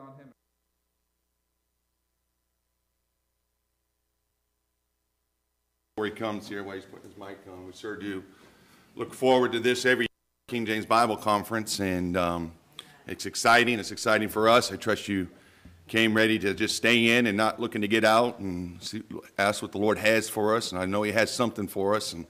on him. Before he comes here, while he's putting his mic on, we sure do look forward to this every King James Bible Conference, and um, it's exciting. It's exciting for us. I trust you came ready to just stay in and not looking to get out and see, ask what the Lord has for us. And I know He has something for us. And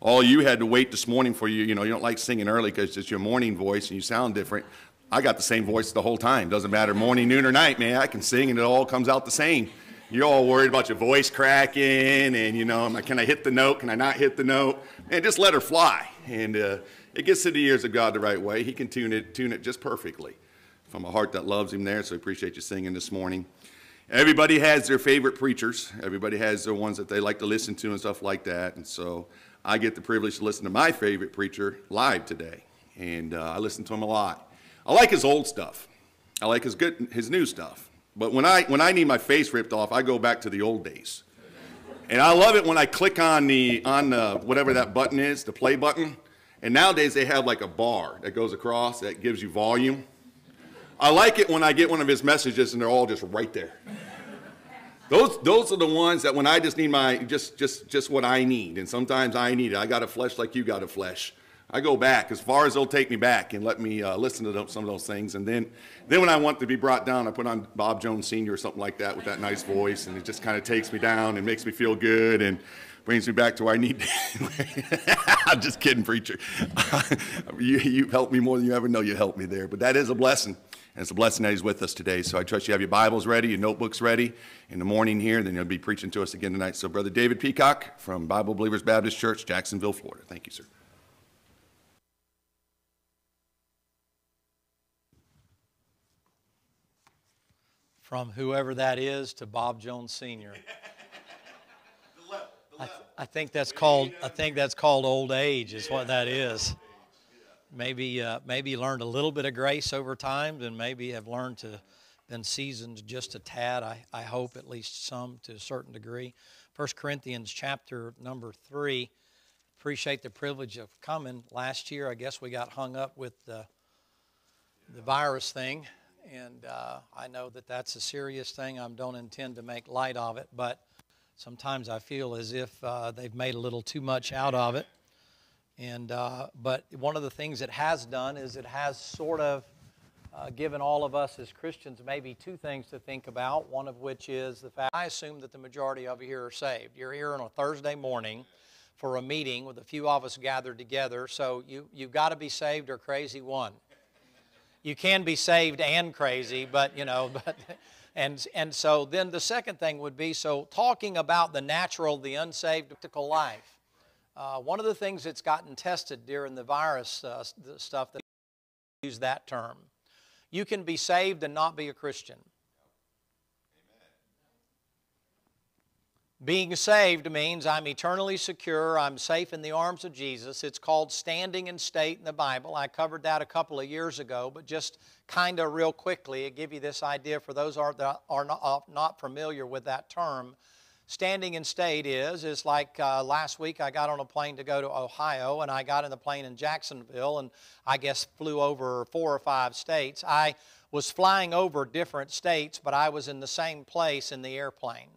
all you had to wait this morning for you, you know, you don't like singing early because it's your morning voice and you sound different. I got the same voice the whole time. Doesn't matter morning, noon, or night, man. I can sing and it all comes out the same. You're all worried about your voice cracking and, you know, can I hit the note? Can I not hit the note? And just let her fly. And uh, it gets to the ears of God the right way. He can tune it, tune it just perfectly from a heart that loves him there. So I appreciate you singing this morning. Everybody has their favorite preachers. Everybody has their ones that they like to listen to and stuff like that. And so I get the privilege to listen to my favorite preacher live today. And uh, I listen to him a lot. I like his old stuff. I like his good, his new stuff. But when I, when I need my face ripped off, I go back to the old days. And I love it when I click on the, on the, whatever that button is, the play button. And nowadays they have like a bar that goes across that gives you volume. I like it when I get one of his messages and they're all just right there. Those, those are the ones that when I just need my, just, just, just what I need. And sometimes I need it. I got a flesh like you got a flesh. I go back as far as they'll take me back and let me uh, listen to some of those things. And then, then when I want to be brought down, I put on Bob Jones Sr. or something like that with that nice voice. And it just kind of takes me down and makes me feel good and brings me back to where I need To. I'm just kidding, preacher. you, you helped me more than you ever know you helped me there. But that is a blessing. And it's a blessing that he's with us today. So I trust you have your Bibles ready, your notebooks ready in the morning here. Then you'll be preaching to us again tonight. So, Brother David Peacock from Bible Believers Baptist Church, Jacksonville, Florida. Thank you, sir. From whoever that is to Bob Jones Sr. I, I think that's called I think that's called old age is what that is maybe uh, maybe learned a little bit of grace over time, and maybe have learned to been seasoned just a tad. I, I hope at least some to a certain degree. First Corinthians chapter number three. Appreciate the privilege of coming. Last year, I guess we got hung up with the the virus thing, and uh, I know that that's a serious thing. I don't intend to make light of it, but sometimes I feel as if uh, they've made a little too much out of it. And, uh, but one of the things it has done is it has sort of uh, given all of us as Christians maybe two things to think about. One of which is the fact I assume that the majority of you here are saved. You're here on a Thursday morning for a meeting with a few of us gathered together, so you, you've got to be saved or crazy one. You can be saved and crazy, but you know, but. And, and so then the second thing would be so talking about the natural, the unsaved, practical life. Uh, one of the things that's gotten tested during the virus uh, the stuff that use that term. You can be saved and not be a Christian. Being saved means I'm eternally secure, I'm safe in the arms of Jesus. It's called standing in state in the Bible. I covered that a couple of years ago, but just kind of real quickly, it give you this idea for those that are not, not familiar with that term. Standing in state is, is like uh, last week I got on a plane to go to Ohio and I got in the plane in Jacksonville and I guess flew over four or five states. I was flying over different states, but I was in the same place in the airplane.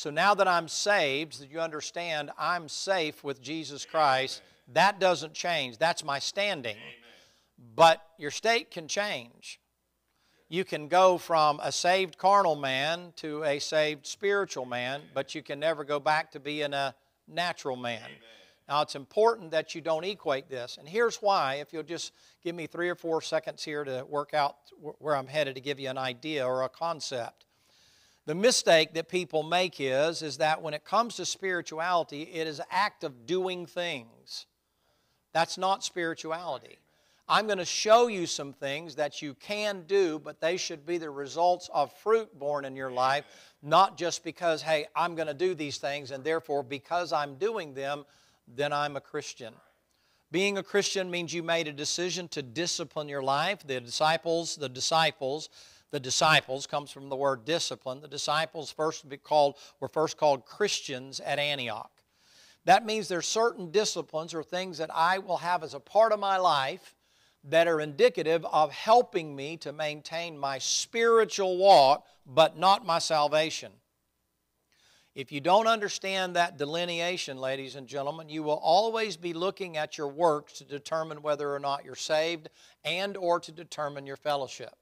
So now that I'm saved, that you understand I'm safe with Jesus Christ, that doesn't change. That's my standing. But your state can change you can go from a saved carnal man to a saved spiritual man, but you can never go back to being a natural man. Amen. Now, it's important that you don't equate this. And here's why. If you'll just give me three or four seconds here to work out where I'm headed to give you an idea or a concept. The mistake that people make is, is that when it comes to spirituality, it is an act of doing things. That's not spirituality. I'm going to show you some things that you can do, but they should be the results of fruit born in your life, not just because, hey, I'm going to do these things, and therefore, because I'm doing them, then I'm a Christian. Being a Christian means you made a decision to discipline your life. The disciples, the disciples, the disciples comes from the word discipline. The disciples first be called, were first called Christians at Antioch. That means there's certain disciplines or things that I will have as a part of my life that are indicative of helping me to maintain my spiritual walk, but not my salvation. If you don't understand that delineation, ladies and gentlemen, you will always be looking at your works to determine whether or not you're saved and or to determine your fellowship.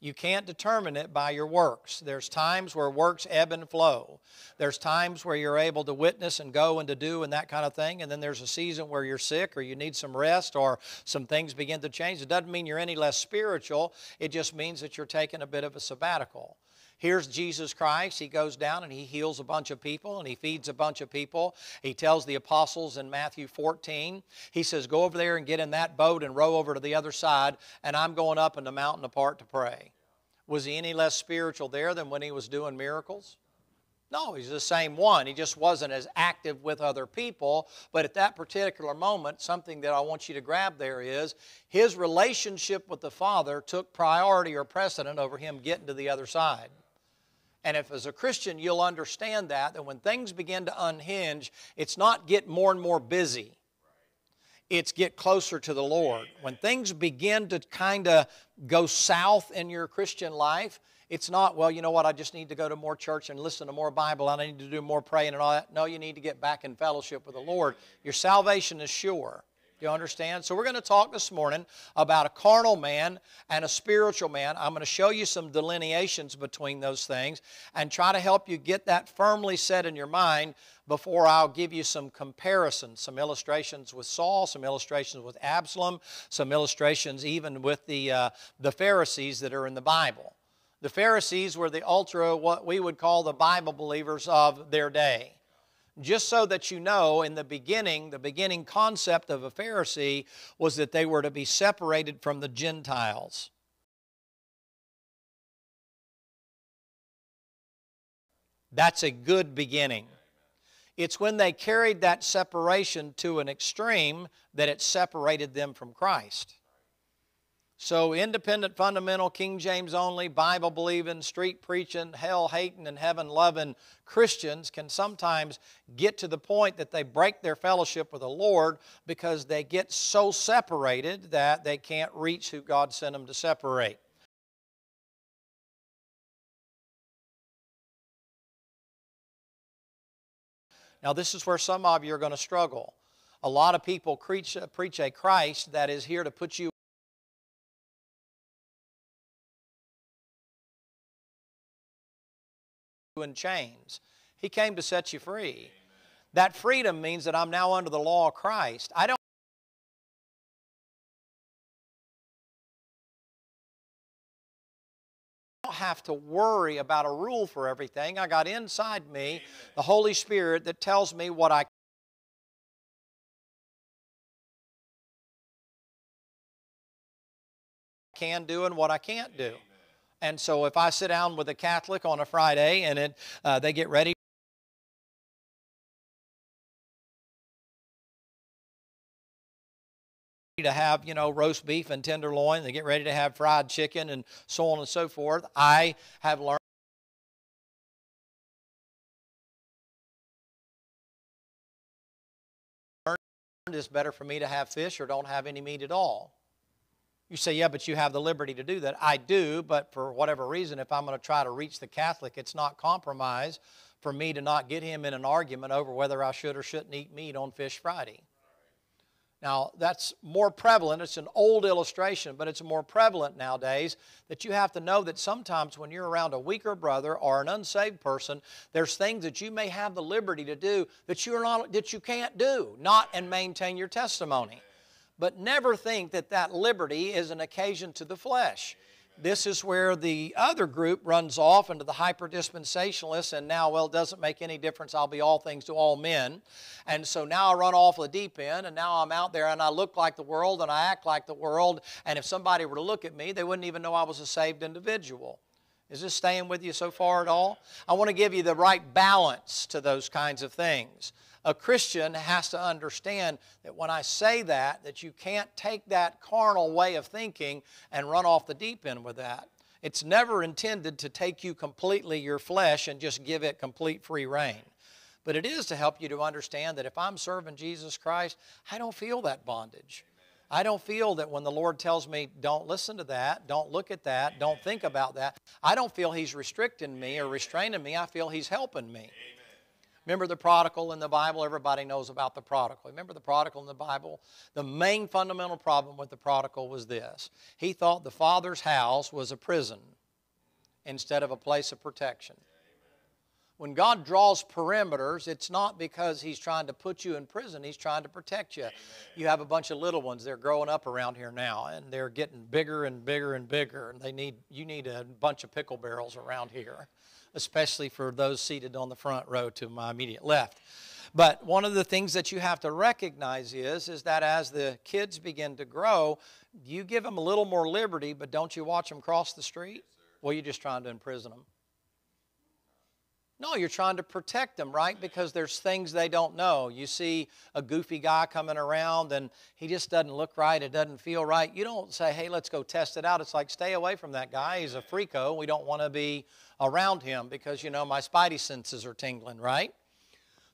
You can't determine it by your works. There's times where works ebb and flow. There's times where you're able to witness and go and to do and that kind of thing. And then there's a season where you're sick or you need some rest or some things begin to change. It doesn't mean you're any less spiritual, it just means that you're taking a bit of a sabbatical. Here's Jesus Christ. He goes down and he heals a bunch of people and he feeds a bunch of people. He tells the apostles in Matthew 14, he says, Go over there and get in that boat and row over to the other side, and I'm going up in the mountain apart to pray. Was he any less spiritual there than when he was doing miracles? No, he's the same one. He just wasn't as active with other people. But at that particular moment, something that I want you to grab there is his relationship with the Father took priority or precedent over him getting to the other side. And if as a Christian you'll understand that, that when things begin to unhinge, it's not get more and more busy. It's get closer to the Lord. When things begin to kind of go south in your Christian life, it's not, well, you know what, I just need to go to more church and listen to more Bible. And I need to do more praying and all that. No, you need to get back in fellowship with the Lord. Your salvation is sure. You understand? So, we're going to talk this morning about a carnal man and a spiritual man. I'm going to show you some delineations between those things and try to help you get that firmly set in your mind before I'll give you some comparisons, some illustrations with Saul, some illustrations with Absalom, some illustrations even with the, uh, the Pharisees that are in the Bible. The Pharisees were the ultra, what we would call the Bible believers of their day just so that you know, in the beginning, the beginning concept of a Pharisee was that they were to be separated from the Gentiles. That's a good beginning. It's when they carried that separation to an extreme that it separated them from Christ. So, independent, fundamental, King James only, Bible believing, street preaching, hell hating, and heaven loving Christians can sometimes get to the point that they break their fellowship with the Lord because they get so separated that they can't reach who God sent them to separate. Now, this is where some of you are going to struggle. A lot of people preach, preach a Christ that is here to put you in chains. He came to set you free. That freedom means that I'm now under the law of Christ. I don't have to worry about a rule for everything. I got inside me the Holy Spirit that tells me what I can do and what I can't do. And so if I sit down with a Catholic on a Friday and it, uh, they get ready to have, you know, roast beef and tenderloin, they get ready to have fried chicken and so on and so forth, I have learned. It's better for me to have fish or don't have any meat at all. You say, yeah, but you have the liberty to do that. I do, but for whatever reason, if I'm going to try to reach the Catholic, it's not compromise for me to not get him in an argument over whether I should or shouldn't eat meat on Fish Friday. Now, that's more prevalent. It's an old illustration, but it's more prevalent nowadays that you have to know that sometimes when you're around a weaker brother or an unsaved person, there's things that you may have the liberty to do that you're not that you can't do, not and maintain your testimony but never think that that liberty is an occasion to the flesh. This is where the other group runs off into the hyper dispensationalists, and now, well, it doesn't make any difference. I'll be all things to all men. And so now I run off the deep end, and now I'm out there and I look like the world and I act like the world. And if somebody were to look at me, they wouldn't even know I was a saved individual. Is this staying with you so far at all? I want to give you the right balance to those kinds of things a Christian has to understand that when I say that, that you can't take that carnal way of thinking and run off the deep end with that. It's never intended to take you completely your flesh and just give it complete free reign. But it is to help you to understand that if I'm serving Jesus Christ, I don't feel that bondage. I don't feel that when the Lord tells me, don't listen to that, don't look at that, don't think about that, I don't feel He's restricting me or restraining me. I feel He's helping me. Remember the prodigal in the Bible? Everybody knows about the prodigal. Remember the prodigal in the Bible? The main fundamental problem with the prodigal was this he thought the father's house was a prison instead of a place of protection. When God draws perimeters, it's not because He's trying to put you in prison, He's trying to protect you. Amen. You have a bunch of little ones, they're growing up around here now, and they're getting bigger and bigger and bigger, and they need, you need a bunch of pickle barrels around here especially for those seated on the front row to my immediate left. But one of the things that you have to recognize is, is that as the kids begin to grow, you give them a little more liberty, but don't you watch them cross the street? Well, you're just trying to imprison them. No, you're trying to protect them, right? Because there's things they don't know. You see a goofy guy coming around and he just doesn't look right, it doesn't feel right. You don't say, hey, let's go test it out. It's like, stay away from that guy. He's a freako. We don't want to be around him because, you know, my spidey senses are tingling, right?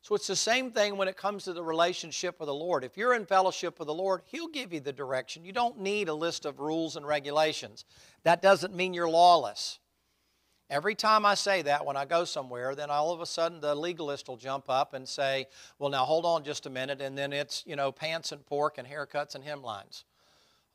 So it's the same thing when it comes to the relationship with the Lord. If you're in fellowship with the Lord, He'll give you the direction. You don't need a list of rules and regulations. That doesn't mean you're lawless. Every time I say that when I go somewhere, then all of a sudden the legalist will jump up and say, well, now hold on just a minute, and then it's, you know, pants and pork and haircuts and hemlines.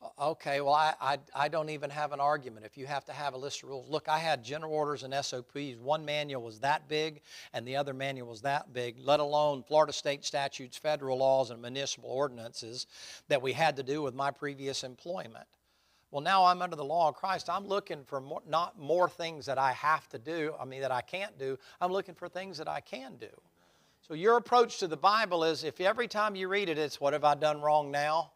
Uh, okay, well, I, I, I, don't even have an argument if you have to have a list of rules. Look, I had general orders and SOPs. One manual was that big, and the other manual was that big, let alone Florida state statutes, federal laws, and municipal ordinances that we had to do with my previous employment. Well, now I'm under the law of Christ. I'm looking for more, not more things that I have to do, I mean, that I can't do. I'm looking for things that I can do. So, your approach to the Bible is if every time you read it, it's what have I done wrong now?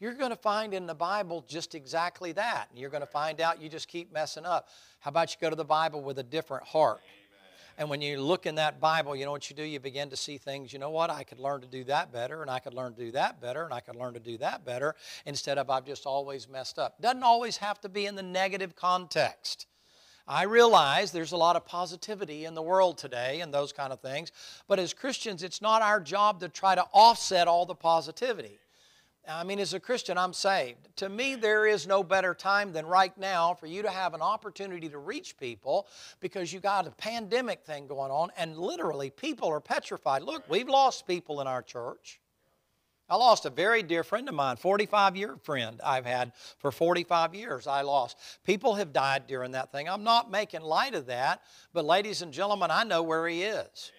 You're going to find in the Bible just exactly that. And you're going to find out you just keep messing up. How about you go to the Bible with a different heart? And when you look in that Bible, you know what you do? You begin to see things, you know what? I could learn to do that better, and I could learn to do that better, and I could learn to do that better, instead of I've just always messed up. Doesn't always have to be in the negative context. I realize there's a lot of positivity in the world today and those kind of things, but as Christians, it's not our job to try to offset all the positivity. I mean, as a Christian, I'm saved. To me, there is no better time than right now for you to have an opportunity to reach people because you got a pandemic thing going on, and literally people are petrified. Look, we've lost people in our church. I lost a very dear friend of mine, 45 year friend I've had for 45 years. I lost. People have died during that thing. I'm not making light of that, but ladies and gentlemen, I know where he is.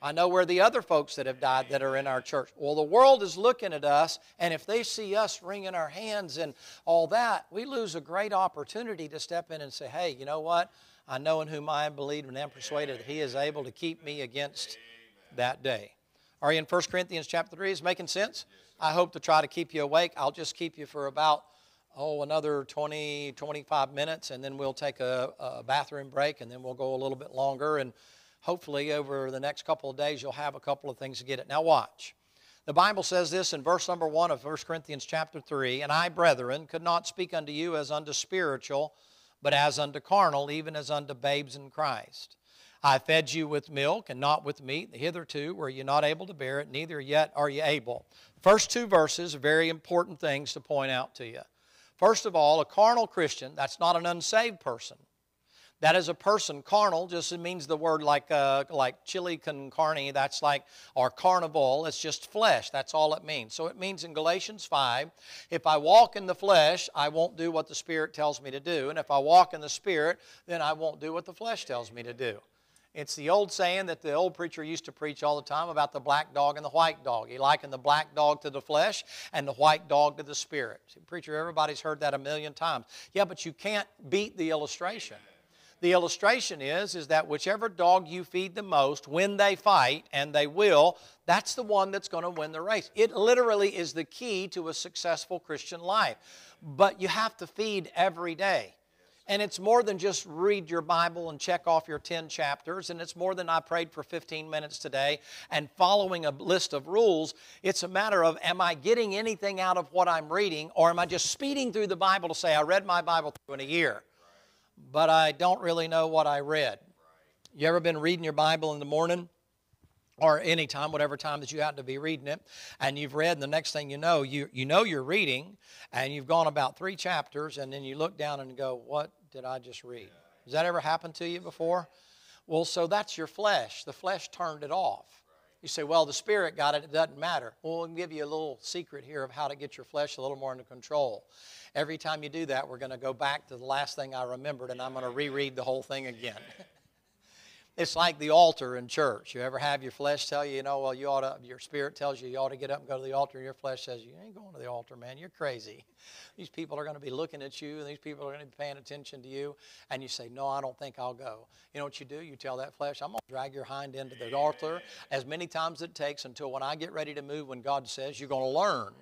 I know where the other folks that have died that are in our church. Well, the world is looking at us, and if they see us wringing our hands and all that, we lose a great opportunity to step in and say, hey, you know what? I know in whom I am believed and am persuaded that He is able to keep me against that day. Are you in 1 Corinthians chapter 3? Is making sense? I hope to try to keep you awake. I'll just keep you for about, oh, another 20, 25 minutes, and then we'll take a, a bathroom break, and then we'll go a little bit longer. And hopefully over the next couple of days you'll have a couple of things to get it. Now watch. The Bible says this in verse number 1 of 1 Corinthians chapter 3, And I, brethren, could not speak unto you as unto spiritual, but as unto carnal, even as unto babes in Christ. I fed you with milk and not with meat. Hitherto were you not able to bear it, neither yet are you able. First two verses are very important things to point out to you. First of all, a carnal Christian, that's not an unsaved person. That is a person. Carnal just means the word like uh, like chili con carne. That's like or carnival. It's just flesh. That's all it means. So it means in Galatians five, if I walk in the flesh, I won't do what the Spirit tells me to do, and if I walk in the Spirit, then I won't do what the flesh tells me to do. It's the old saying that the old preacher used to preach all the time about the black dog and the white dog. He likened the black dog to the flesh and the white dog to the spirit. See, preacher, everybody's heard that a million times. Yeah, but you can't beat the illustration. The illustration is, is that whichever dog you feed the most, when they fight, and they will, that's the one that's going to win the race. It literally is the key to a successful Christian life. But you have to feed every day. And it's more than just read your Bible and check off your 10 chapters. And it's more than I prayed for 15 minutes today and following a list of rules. It's a matter of am I getting anything out of what I'm reading or am I just speeding through the Bible to say I read my Bible through in a year? But I don't really know what I read. You ever been reading your Bible in the morning? or any time, whatever time that you happen to be reading it, and you've read, and the next thing you know, you, you know you're reading, and you've gone about three chapters, and then you look down and go, What did I just read? Has that ever happened to you before? Well, so that's your flesh. The flesh turned it off. You say, Well, the spirit got it, it doesn't matter. Well, we'll give you a little secret here of how to get your flesh a little more under control. Every time you do that, we're going to go back to the last thing I remembered, and I'm going to reread the whole thing again. It's like the altar in church. You ever have your flesh tell you, you know, well, you ought to, your spirit tells you you ought to get up and go to the altar, and your flesh says, you ain't going to the altar, man. You're crazy. These people are going to be looking at you, and these people are going to be paying attention to you. And you say, no, I don't think I'll go. You know what you do? You tell that flesh, I'm going to drag your hind into the altar as many times as it takes until when I get ready to move, when God says, you're going to learn.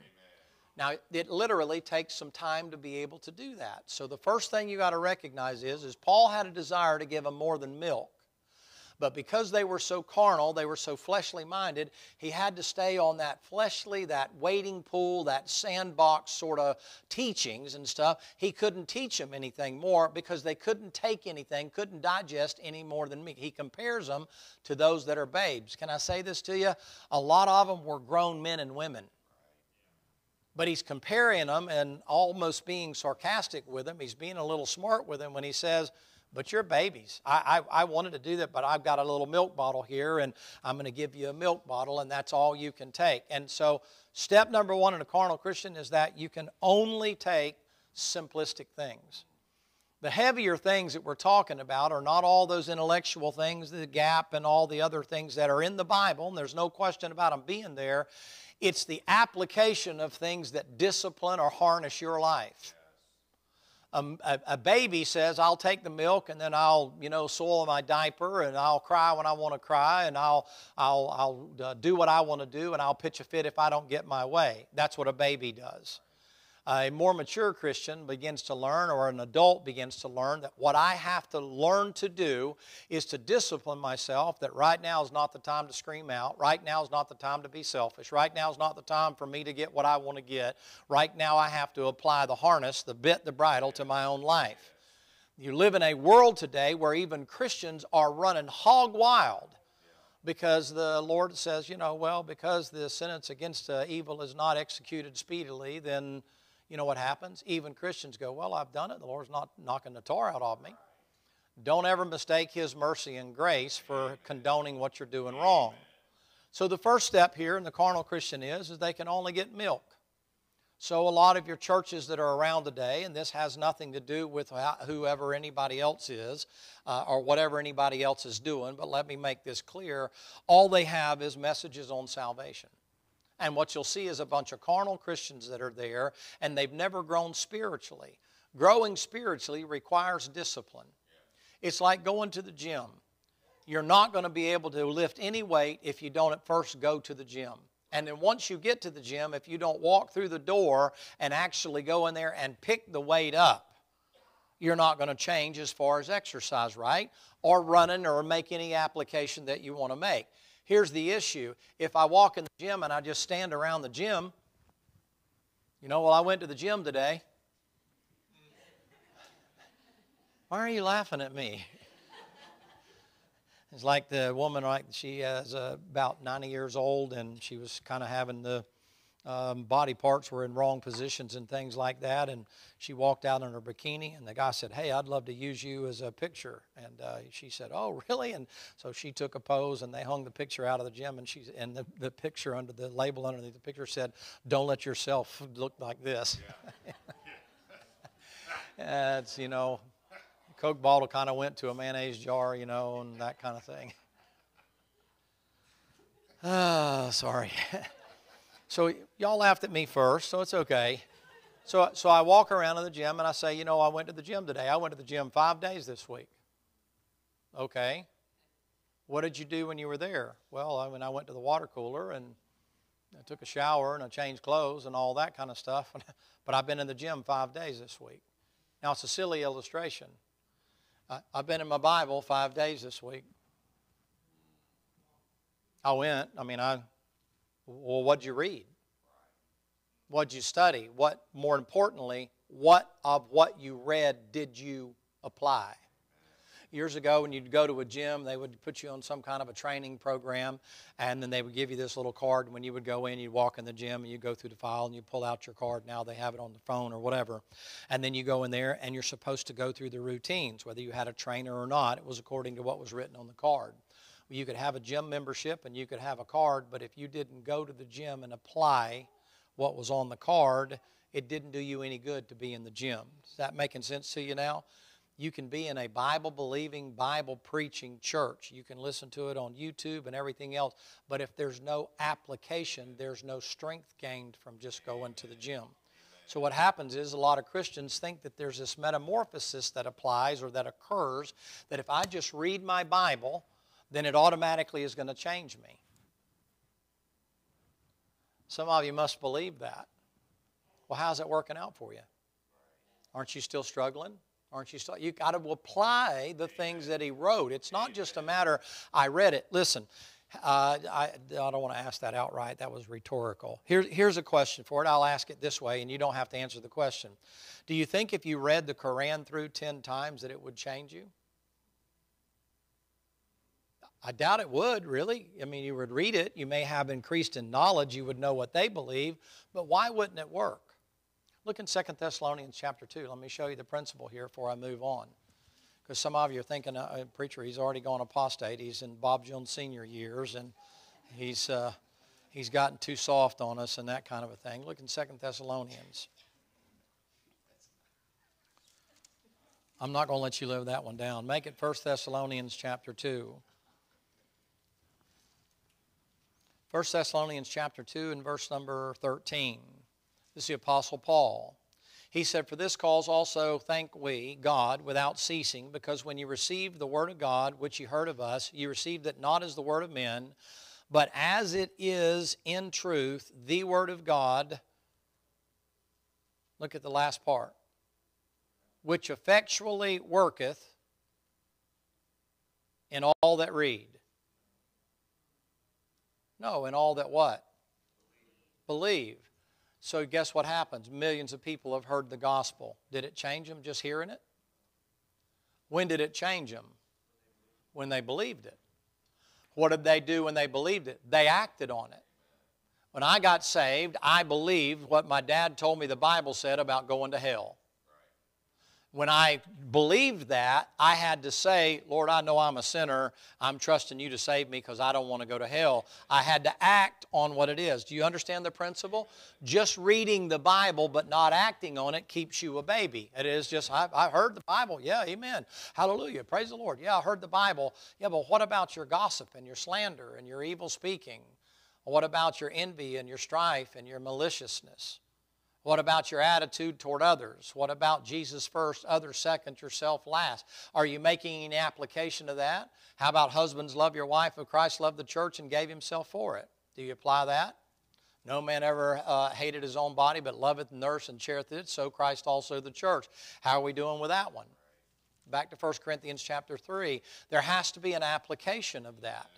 Now, it literally takes some time to be able to do that. So the first thing you got to recognize is, is Paul had a desire to give them more than milk. But because they were so carnal, they were so fleshly minded, he had to stay on that fleshly, that wading pool, that sandbox sort of teachings and stuff. He couldn't teach them anything more because they couldn't take anything, couldn't digest any more than me. He compares them to those that are babes. Can I say this to you? A lot of them were grown men and women but he's comparing them and almost being sarcastic with them. He's being a little smart with them when he says, but you're babies. I, I, I, wanted to do that, but I've got a little milk bottle here, and I'm going to give you a milk bottle, and that's all you can take. And so, step number one in a carnal Christian is that you can only take simplistic things. The heavier things that we're talking about are not all those intellectual things, the gap, and all the other things that are in the Bible, and there's no question about them being there. It's the application of things that discipline or harness your life a, a, baby says, I'll take the milk and then I'll, you know, soil my diaper and I'll cry when I want to cry and I'll, I'll, I'll uh, do what I want to do and I'll pitch a fit if I don't get my way. That's what a baby does a more mature Christian begins to learn, or an adult begins to learn, that what I have to learn to do is to discipline myself that right now is not the time to scream out. Right now is not the time to be selfish. Right now is not the time for me to get what I want to get. Right now I have to apply the harness, the bit, the bridle to my own life. You live in a world today where even Christians are running hog wild because the Lord says, you know, well, because the sentence against uh, evil is not executed speedily, then you know what happens? Even Christians go, Well, I've done it. The Lord's not knocking the tar out of me. Don't ever mistake His mercy and grace for condoning what you're doing wrong. So the first step here in the carnal Christian is, is they can only get milk. So a lot of your churches that are around today, and this has nothing to do with whoever anybody else is uh, or whatever anybody else is doing, but let me make this clear. All they have is messages on salvation. And what you'll see is a bunch of carnal Christians that are there, and they've never grown spiritually. Growing spiritually requires discipline. It's like going to the gym. You're not going to be able to lift any weight if you don't at first go to the gym. And then once you get to the gym, if you don't walk through the door and actually go in there and pick the weight up, you're not going to change as far as exercise, right? Or running or make any application that you want to make. Here's the issue if I walk in the gym and I just stand around the gym, you know, well, I went to the gym today. Why are you laughing at me? It's like the woman, like she is uh, about 90 years old, and she was kind of having the um, body parts were in wrong positions and things like that. And she walked out in her bikini, and the guy said, Hey, I'd love to use you as a picture. And uh, she said, Oh, really? And so she took a pose, and they hung the picture out of the gym. And, she, and the, the picture under the label underneath the picture said, Don't let yourself look like this. Yeah. it's, you know, Coke bottle kind of went to a mayonnaise jar, you know, and that kind of thing. Ah, sorry. So y'all laughed at me first, so it's okay. So, so I walk around in the gym and I say, you know, I went to the gym today. I went to the gym five days this week. Okay. What did you do when you were there? Well, I mean, I went to the water cooler and I took a shower and I changed clothes and all that kind of stuff. but I've been in the gym five days this week. Now, it's a silly illustration. I, I've been in my Bible five days this week. I went, I mean, I well, what'd you read? What'd you study? What, more importantly, what of what you read did you apply? years ago when you'd go to a gym, they would put you on some kind of a training program, and then they would give you this little card. When you would go in, you'd walk in the gym and you go through the file and you pull out your card. Now they have it on the phone or whatever. And then you go in there and you're supposed to go through the routines, whether you had a trainer or not. It was according to what was written on the card. You could have a gym membership and you could have a card, but if you didn't go to the gym and apply what was on the card, it didn't do you any good to be in the gym. Is that making sense to you now? You can be in a Bible believing, Bible preaching church. You can listen to it on YouTube and everything else, but if there's no application, there's no strength gained from just going to the gym. So, what happens is a lot of Christians think that there's this metamorphosis that applies or that occurs that if I just read my Bible, then it automatically is going to change me. Some of you must believe that. Well, how's it working out for you? Aren't you still struggling? Aren't you still? You got to apply the things that he wrote. It's not just a matter, I read it. Listen, uh, I, I don't want to ask that outright. That was rhetorical. Here, here's a question for it. I'll ask it this way, and you don't have to answer the question. Do you think if you read the Koran through 10 times that it would change you? I doubt it would, really. I mean, you would read it, you may have increased in knowledge, you would know what they believe, but why wouldn't it work? Look in 2 Thessalonians chapter 2. Let me show you the principle here before I move on. Because some of you are thinking, uh, preacher, he's already gone apostate. He's in Bob Jones senior years, and he's, uh, he's gotten too soft on us and that kind of a thing. Look in 2 Thessalonians. I'm not going to let you live that one down. Make it 1 Thessalonians chapter 2. 1 Thessalonians chapter 2 and verse number 13. This is the Apostle Paul. He said, For this cause also thank we God without ceasing, because when you received the word of God, which you heard of us, you received it not as the word of men, but as it is in truth, the word of God. Look at the last part. Which effectually worketh in all that read. No, in all that what? Believe. So guess what happens? Millions of people have heard the gospel. Did it change them just hearing it? When did it change them? When they believed it. What did they do when they believed it? They acted on it. When I got saved, I believed what my dad told me the Bible said about going to hell when I believed that, I had to say, Lord, I know I'm a sinner. I'm trusting you to save me because I don't want to go to hell. I had to act on what it is. Do you understand the principle? Just reading the Bible but not acting on it keeps you a baby. It is just, I, I heard the Bible. Yeah, amen. Hallelujah. Praise the Lord. Yeah, I heard the Bible. Yeah, but what about your gossip and your slander and your evil speaking? What about your envy and your strife and your maliciousness? What about your attitude toward others? What about Jesus first, others second, yourself last? Are you making any application of that? How about husbands love your wife if Christ loved the church and gave himself for it? Do you apply that? No man ever uh, hated his own body, but loveth, nurse, and cherisheth it, so Christ also the church. How are we doing with that one? Back to 1 Corinthians chapter 3. There has to be an application of that.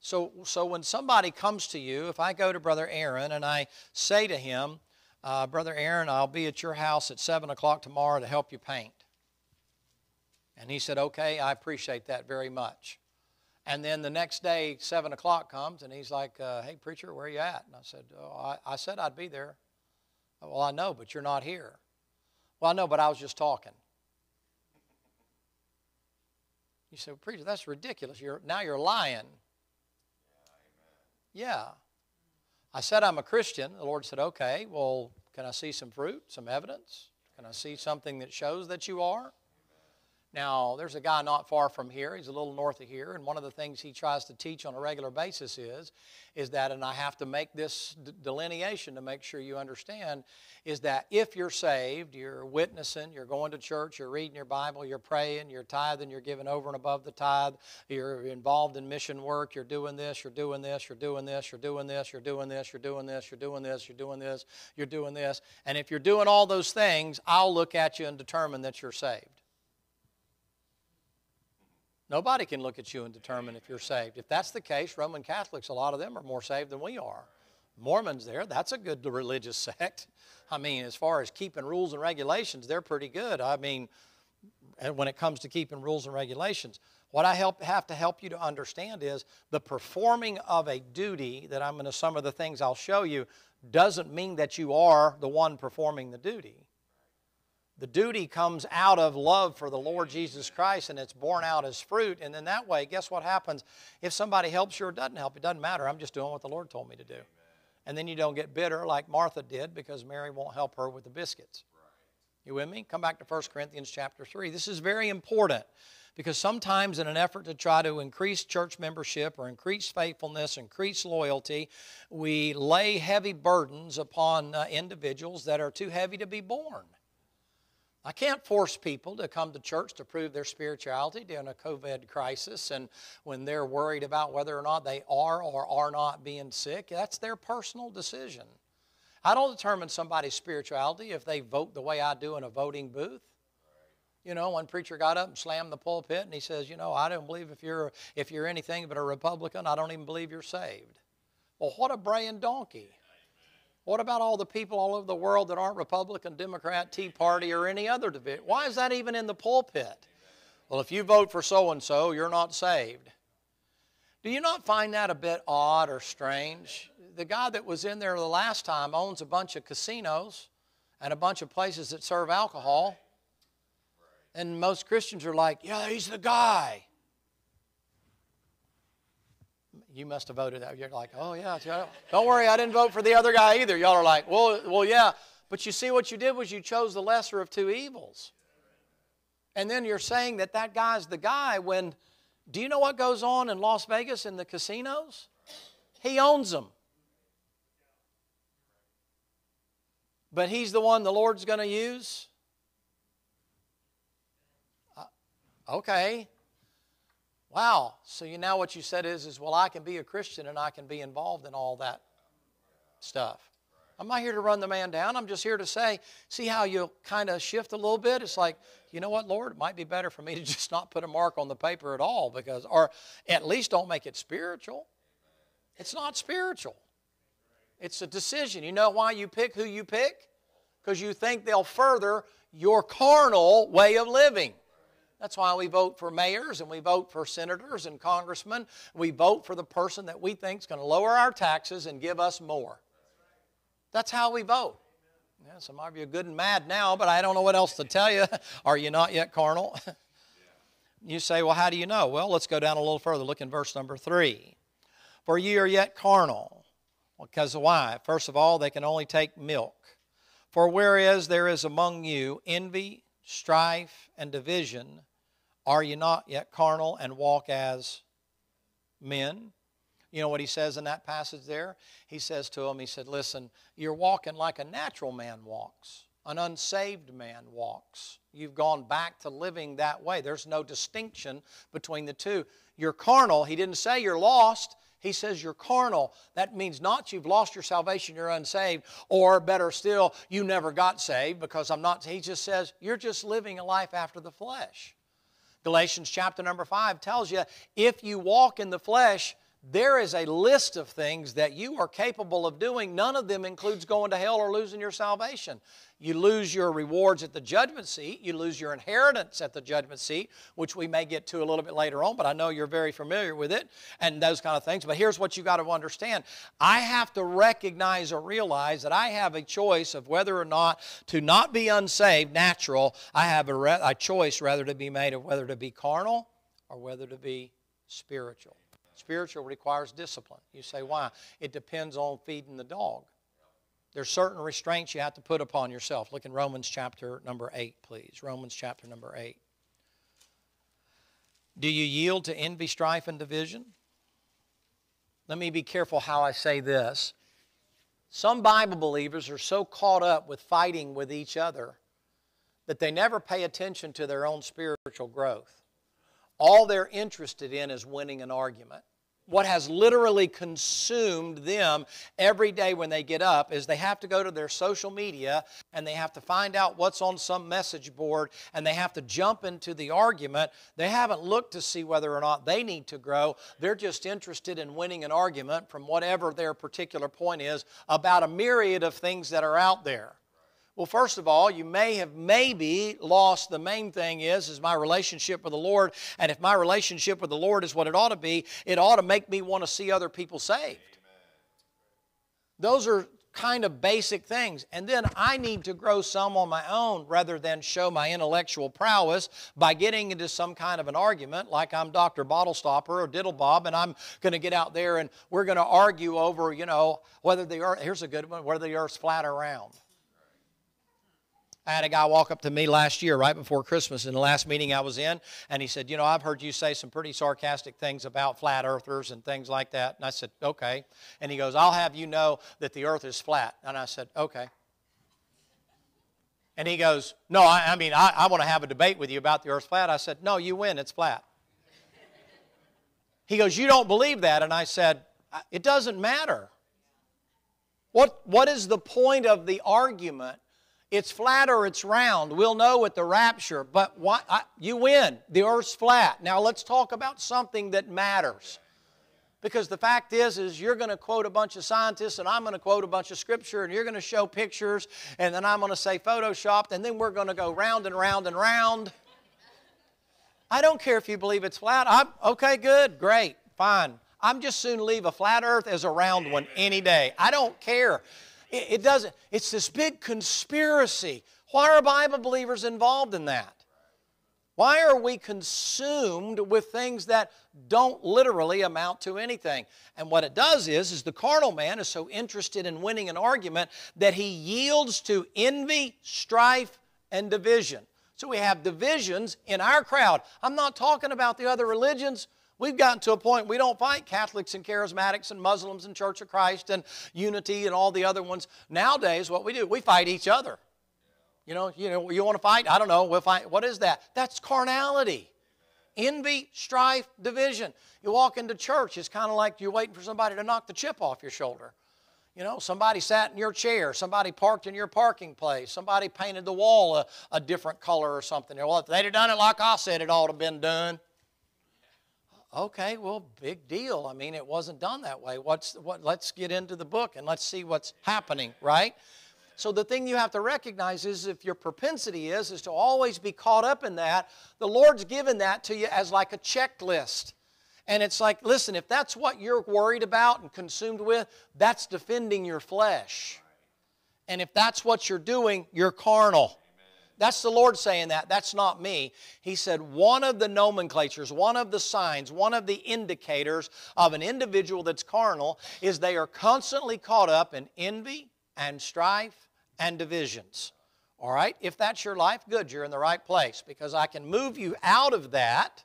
So, so when somebody comes to you, if I go to Brother Aaron and I say to him, uh, Brother Aaron, I'll be at your house at 7 o'clock tomorrow to help you paint. And he said, Okay, I appreciate that very much. And then the next day, 7 o'clock comes, and he's like, uh, Hey, preacher, where are you at? And I said, oh, I, I said I'd be there. Well, I know, but you're not here. Well, I know, but I was just talking. You said, well, Preacher, that's ridiculous. You're, now you're lying. Yeah. I said I'm a Christian. The Lord said, okay, well, can I see some fruit, some evidence? Can I see something that shows that you are? Now, there's a guy not far from here. He's a little north of here, and one of the things he tries to teach on a regular basis is, is that, and I have to make this delineation to make sure you understand, is that if you're saved, you're witnessing, you're going to church, you're reading your Bible, you're praying, you're tithing, you're giving over and above the tithe, you're involved in mission work, you're doing this, you're doing this, you're doing this, you're doing this, you're doing this, you're doing this, you're doing this, you're doing this, you're doing this, and if you're doing all those things, I'll look at you and determine that you're saved. Nobody can look at you and determine if you're saved. If that's the case, Roman Catholics, a lot of them are more saved than we are. Mormons there, that's a good religious sect. I mean, as far as keeping rules and regulations, they're pretty good. I mean, when it comes to keeping rules and regulations. What I help, have to help you to understand is the performing of a duty that I'm going to, some of the things I'll show you, doesn't mean that you are the one performing the duty. The duty comes out of love for the Lord Jesus Christ and it's borne out as fruit. And then that way, guess what happens? If somebody helps you or doesn't help, it doesn't matter. I'm just doing what the Lord told me to do. And then you don't get bitter like Martha did because Mary won't help her with the biscuits. You with me? Come back to 1 Corinthians chapter 3. This is very important because sometimes, in an effort to try to increase church membership or increase faithfulness, increase loyalty, we lay heavy burdens upon uh, individuals that are too heavy to be borne. I can't force people to come to church to prove their spirituality during a COVID crisis and when they're worried about whether or not they are or are not being sick. That's their personal decision. I don't determine somebody's spirituality if they vote the way I do in a voting booth. You know, one preacher got up and slammed the pulpit and he says, "You know, I don't believe if you're if you're anything but a Republican, I don't even believe you're saved." Well, what a braying donkey. What about all the people all over the world that aren't Republican, Democrat, Tea Party, or any other division? Why is that even in the pulpit? Well, if you vote for so and so, you're not saved. Do you not find that a bit odd or strange? The guy that was in there the last time owns a bunch of casinos and a bunch of places that serve alcohol. And most Christians are like, yeah, he's the guy you must have voted that. You're like, oh yeah, don't worry, I didn't vote for the other guy either. Y'all are like, well, well, yeah, but you see what you did was you chose the lesser of two evils, and then you're saying that that guy's the guy. When do you know what goes on in Las Vegas in the casinos? He owns them. But he's the one the Lord's going to use? Uh, okay, Wow. So you now what you said is, is well, I can be a Christian and I can be involved in all that stuff. I'm not here to run the man down. I'm just here to say, see how you kind of shift a little bit. It's like, you know what, Lord, it might be better for me to just not put a mark on the paper at all, because, or at least don't make it spiritual. It's not spiritual. It's a decision. You know why you pick who you pick? Because you think they'll further your carnal way of living. That's why we vote for mayors and we vote for senators and congressmen. We vote for the person that we think is going to lower our taxes and give us more. That's how we vote. Yeah, some of you are good and mad now, but I don't know what else to tell you. are you not yet carnal? you say, well, how do you know? Well, let's go down a little further. Look in verse number three. For ye are yet carnal. Because why? First of all, they can only take milk. For whereas there is among you envy, strife, and division, are you not yet carnal and walk as men? You know what he says in that passage there? He says to him, He said, Listen, you're walking like a natural man walks, an unsaved man walks. You've gone back to living that way. There's no distinction between the two. You're carnal. He didn't say you're lost. He says you're carnal. That means not you've lost your salvation, you're unsaved, or better still, you never got saved because I'm not. He just says you're just living a life after the flesh. Galatians chapter number 5 tells you if you walk in the flesh, there is a list of things that you are capable of doing. None of them includes going to hell or losing your salvation. You lose your rewards at the judgment seat. You lose your inheritance at the judgment seat, which we may get to a little bit later on, but I know you're very familiar with it and those kind of things. But here's what you got to understand I have to recognize or realize that I have a choice of whether or not to not be unsaved, natural. I have a, re- a choice rather to be made of whether to be carnal or whether to be spiritual. Spiritual requires discipline. You say, why? It depends on feeding the dog. There's certain restraints you have to put upon yourself. Look in Romans chapter number 8, please. Romans chapter number 8. Do you yield to envy, strife, and division? Let me be careful how I say this. Some Bible believers are so caught up with fighting with each other that they never pay attention to their own spiritual growth. All they're interested in is winning an argument what has literally consumed them every day when they get up is they have to go to their social media and they have to find out what's on some message board and they have to jump into the argument. They haven't looked to see whether or not they need to grow. They're just interested in winning an argument from whatever their particular point is about a myriad of things that are out there. Well, first of all, you may have maybe lost the main thing is is my relationship with the Lord, and if my relationship with the Lord is what it ought to be, it ought to make me want to see other people saved. Those are kind of basic things. And then I need to grow some on my own rather than show my intellectual prowess by getting into some kind of an argument like I'm Dr. Bottlestopper or Diddle Bob and I'm going to get out there and we're going to argue over, you know, whether the earth, here's a good one, whether the earth's flat or round. I had a guy walk up to me last year, right before Christmas, in the last meeting I was in, and he said, You know, I've heard you say some pretty sarcastic things about flat earthers and things like that. And I said, Okay. And he goes, I'll have you know that the earth is flat. And I said, Okay. And he goes, No, I, I mean, I, I want to have a debate with you about the earth's flat. I said, No, you win, it's flat. He goes, You don't believe that? And I said, It doesn't matter. What, what is the point of the argument it's flat or it's round. We'll know at the rapture, but why, I, you win. The earth's flat. Now let's talk about something that matters. Because the fact is, is you're going to quote a bunch of scientists, and I'm going to quote a bunch of scripture, and you're going to show pictures, and then I'm going to say photoshopped, and then we're going to go round and round and round. I don't care if you believe it's flat. I'm okay, good, great, fine. I'm just soon leave a flat earth as a round one any day. I don't care. It, doesn't, it's this big conspiracy. Why are Bible believers involved in that? Why are we consumed with things that don't literally amount to anything? And what it does is, is the carnal man is so interested in winning an argument that he yields to envy, strife, and division. So we have divisions in our crowd. I'm not talking about the other religions. We've gotten to a point we don't fight Catholics and charismatics and Muslims and Church of Christ and Unity and all the other ones. Nowadays, what we do, we fight each other. You know, you know, you want to fight? I don't know. We'll fight. What is that? That's carnality. Envy, strife, division. You walk into church, it's kind of like you're waiting for somebody to knock the chip off your shoulder. You know, somebody sat in your chair, somebody parked in your parking place, somebody painted the wall a, a different color or something. Well, if they'd have done it like I said it ought to have been done. Okay, well, big deal. I mean, it wasn't done that way. What's what? Let's get into the book and let's see what's happening, right? So the thing you have to recognize is if your propensity is is to always be caught up in that, the Lord's given that to you as like a checklist. And it's like, listen, if that's what you're worried about and consumed with, that's defending your flesh. And if that's what you're doing, you're carnal. That's the Lord saying that. That's not me. He said one of the nomenclatures, one of the signs, one of the indicators of an individual that's carnal is they are constantly caught up in envy and strife and divisions. All right? If that's your life, good, you're in the right place because I can move you out of that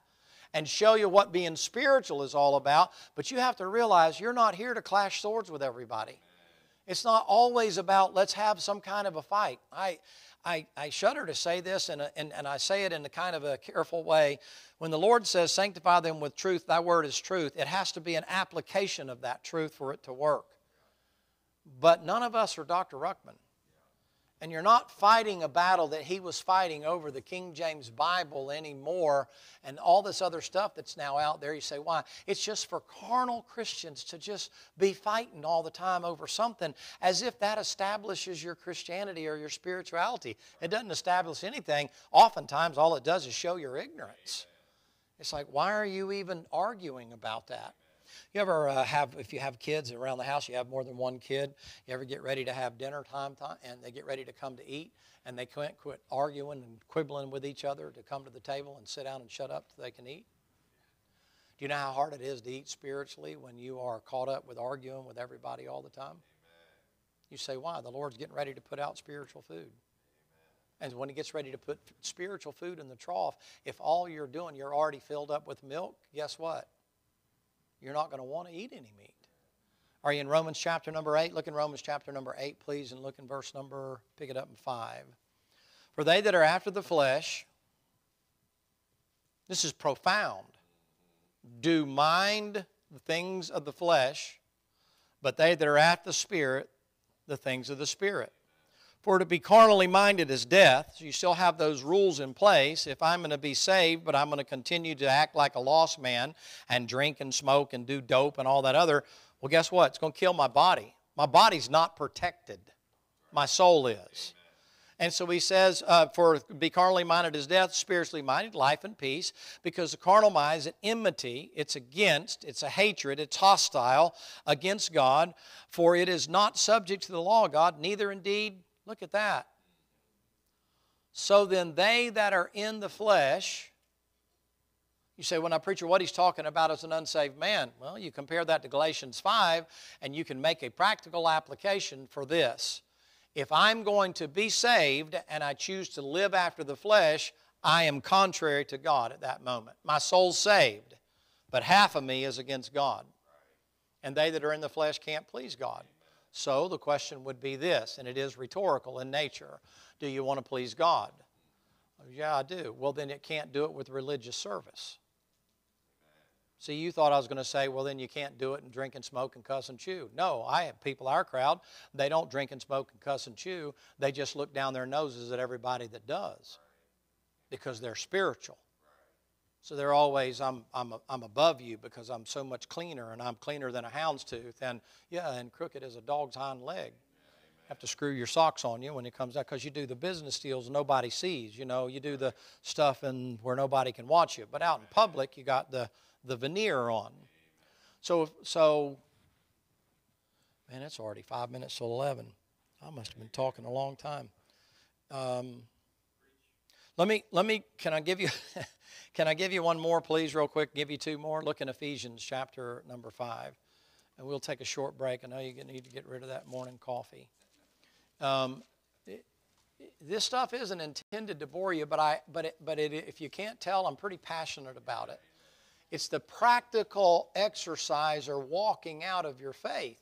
and show you what being spiritual is all about, but you have to realize you're not here to clash swords with everybody. It's not always about let's have some kind of a fight. I I, I shudder to say this, and, uh, and, and I say it in a kind of a careful way. When the Lord says, Sanctify them with truth, thy word is truth, it has to be an application of that truth for it to work. But none of us are Dr. Ruckman and you're not fighting a battle that he was fighting over the King James Bible anymore and all this other stuff that's now out there. You say, why? It's just for carnal Christians to just be fighting all the time over something as if that establishes your Christianity or your spirituality. It doesn't establish anything. Oftentimes, all it does is show your ignorance. It's like, why are you even arguing about that? You ever uh, have, if you have kids around the house, you have more than one kid, you ever get ready to have dinner time, time and they get ready to come to eat and they can't quit arguing and quibbling with each other to come to the table and sit down and shut up so they can eat? Do you know how hard it is to eat spiritually when you are caught up with arguing with everybody all the time? Amen. You say, why? The Lord's getting ready to put out spiritual food. And when He gets ready to put spiritual food in the trough, if all you're doing, you're already filled up with milk, guess what? You're not going to want to eat any meat. Are you in Romans chapter number 8? Look in Romans chapter number 8, please, and look in verse number, pick it up in 5. For they that are after the flesh, this is profound, do mind the things of the flesh, but they that are after the Spirit, the things of the Spirit. For to be carnally minded is death. So you still have those rules in place. If I'm going to be saved, but I'm going to continue to act like a lost man and drink and smoke and do dope and all that other, well, guess what? It's going to kill my body. My body's not protected. My soul is. And so he says, uh, for be carnally minded is death, spiritually minded, life and peace, because the carnal mind is an enmity, it's against, it's a hatred, it's hostile against God, for it is not subject to the law of God, neither indeed, look at that. So then they that are in the flesh, you say, when I preacher, what he's talking about is an unsaved man. Well, you compare that to Galatians 5, and you can make a practical application for this. If I'm going to be saved and I choose to live after the flesh, I am contrary to God at that moment. My soul's saved, but half of me is against God. And they that are in the flesh can't please God. So the question would be this, and it is rhetorical in nature Do you want to please God? Yeah, I do. Well, then it can't do it with religious service. See, you thought I was going to say, well, then you can't do it and drink and smoke and cuss and chew. No, I have people, our crowd, they don't drink and smoke and cuss and chew. They just look down their noses at everybody that does because they're spiritual. So they're always, I'm, I'm, I'm above you because I'm so much cleaner and I'm cleaner than a hound's tooth. And yeah, and crooked as a dog's hind leg. Have to screw your socks on you when it comes out because you do the business deals nobody sees. You know, you do the stuff and where nobody can watch you. But out in public, you got the the veneer on. So, so, man, it's already five minutes to 11. I must have been talking a long time. Um, let me, let me, can I give you, can I give you one more, please, real quick? Give you two more. Look in Ephesians chapter number five, and we'll take a short break. I know you need to get rid of that morning coffee. Um, this stuff isn't intended to bore you, but I, but it, but it, if you can't tell, I'm pretty passionate about it. It's the practical exercise or walking out of your faith.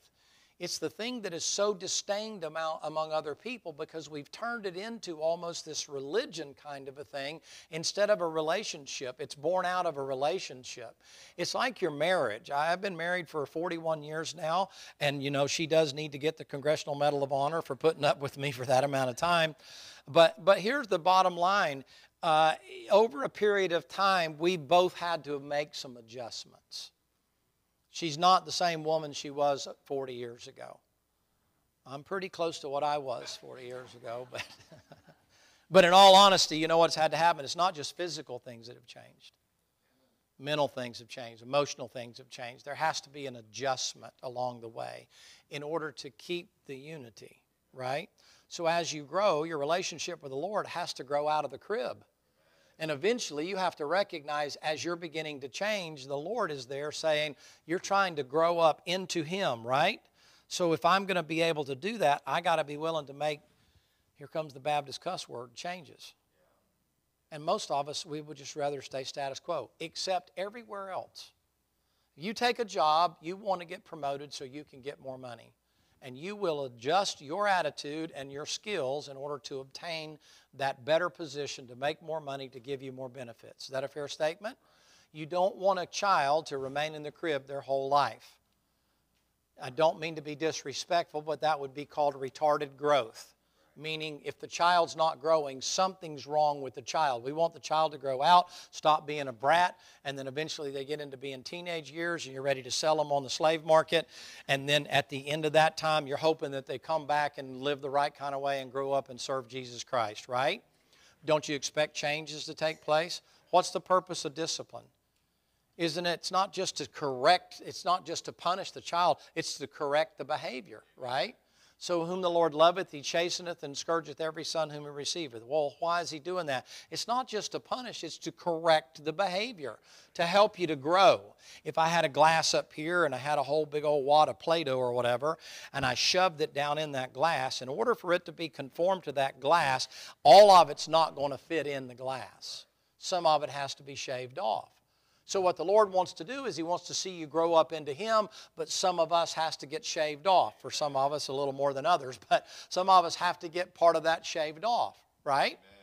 It's the thing that is so disdained among other people because we've turned it into almost this religion kind of a thing instead of a relationship. It's born out of a relationship. It's like your marriage. I've been married for 41 years now, and you know, she does need to get the Congressional Medal of Honor for putting up with me for that amount of time. But, but here's the bottom line uh, over a period of time, we both had to make some adjustments. She's not the same woman she was 40 years ago. I'm pretty close to what I was 40 years ago, but, but in all honesty, you know what's had to happen? It's not just physical things that have changed. Mental things have changed, emotional things have changed. There has to be an adjustment along the way in order to keep the unity, right? So as you grow, your relationship with the Lord has to grow out of the crib. And eventually, you have to recognize as you're beginning to change, the Lord is there saying, You're trying to grow up into Him, right? So if I'm going to be able to do that, I got to be willing to make, here comes the Baptist cuss word, changes. And most of us, we would just rather stay status quo, except everywhere else. You take a job, you want to get promoted so you can get more money and you will adjust your attitude and your skills in order to obtain that better position to make more money to give you more benefits. Is that a fair statement? You don't want a child to remain in the crib their whole life. I don't mean to be disrespectful, but that would be called retarded growth meaning if the child's not growing, something's wrong with the child. We want the child to grow out, stop being a brat, and then eventually they get into being teenage years and you're ready to sell them on the slave market. And then at the end of that time, you're hoping that they come back and live the right kind of way and grow up and serve Jesus Christ, right? Don't you expect changes to take place? What's the purpose of discipline? Isn't it? It's not just to correct, it's not just to punish the child, it's to correct the behavior, right? So, whom the Lord loveth, he chasteneth and scourgeth every son whom he receiveth. Well, why is he doing that? It's not just to punish, it's to correct the behavior, to help you to grow. If I had a glass up here and I had a whole big old wad of Play Doh or whatever, and I shoved it down in that glass, in order for it to be conformed to that glass, all of it's not going to fit in the glass. Some of it has to be shaved off. So what the Lord wants to do is he wants to see you grow up into him, but some of us has to get shaved off. For some of us a little more than others, but some of us have to get part of that shaved off, right? Amen.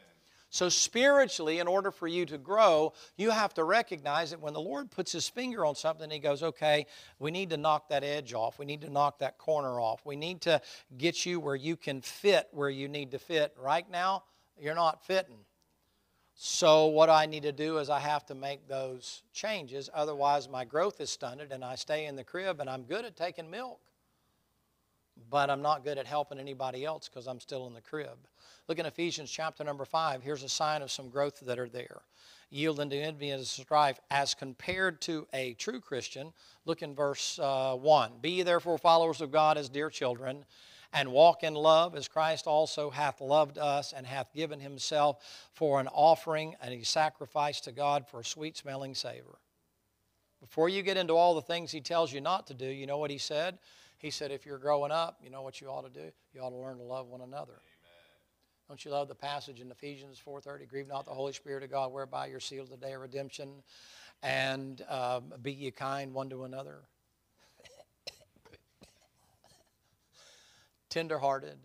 So spiritually, in order for you to grow, you have to recognize that when the Lord puts his finger on something, he goes, okay, we need to knock that edge off. We need to knock that corner off. We need to get you where you can fit where you need to fit. Right now, you're not fitting. So, what I need to do is I have to make those changes. Otherwise, my growth is stunted and I stay in the crib and I'm good at taking milk. but I'm not good at helping anybody else because I'm still in the crib. Look in Ephesians chapter number 5. Here's a sign of some growth that are there. Yield unto envy and strife as compared to a true Christian. Look in verse uh, 1. Be therefore followers of God as dear children, and walk in love as Christ also hath loved us and hath given himself for an offering and a sacrifice to God for a sweet smelling savor. Before you get into all the things he tells you not to do, you know what he said? He said, if you're growing up, you know what you ought to do? You ought to learn to love one another. Amen. Don't you love the passage in Ephesians 4.30? Grieve not the Holy Spirit of God, whereby you're sealed the day of redemption. And um, be ye kind one to another. Tenderhearted.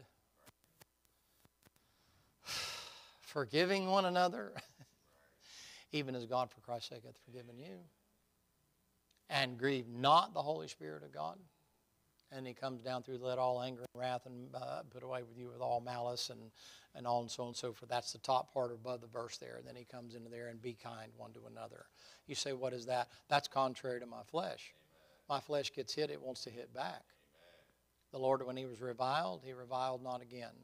Forgiving one another. Even as God, for Christ's sake, hath forgiven you. And grieve not the Holy Spirit of God and he comes down through let all anger and wrath and uh, put away with you with all malice and, and all and so on and so forth. That's the top part above the verse there. And then he comes into there and be kind one to another. You say, what is that? That's contrary to my flesh. My flesh gets hit, it wants to hit back. The Lord, when he was reviled, he reviled not again.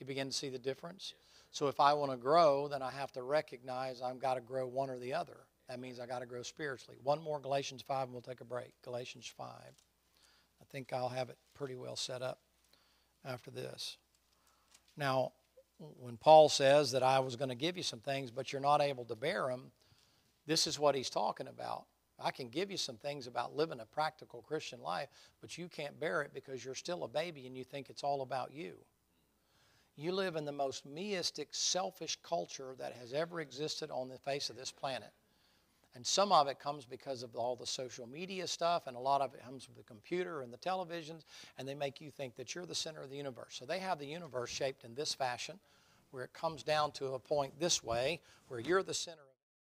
You begin to see the difference? So if I want to grow, then I have to recognize I've got to grow one or the other. That means I got to grow spiritually. One more Galatians 5 and we'll take a break. Galatians 5 I think I'll have it pretty well set up after this. Now, when Paul says that I was going to give you some things, but you're not able to bear them, this is what he's talking about. I can give you some things about living a practical Christian life, but you can't bear it because you're still a baby and you think it's all about you. You live in the most meistic, selfish culture that has ever existed on the face of this planet. And some of it comes because of all the social media stuff, and a lot of it comes from the computer and the televisions, and they make you think that you're the center of the universe. So they have the universe shaped in this fashion, where it comes down to a point this way, where you're the center.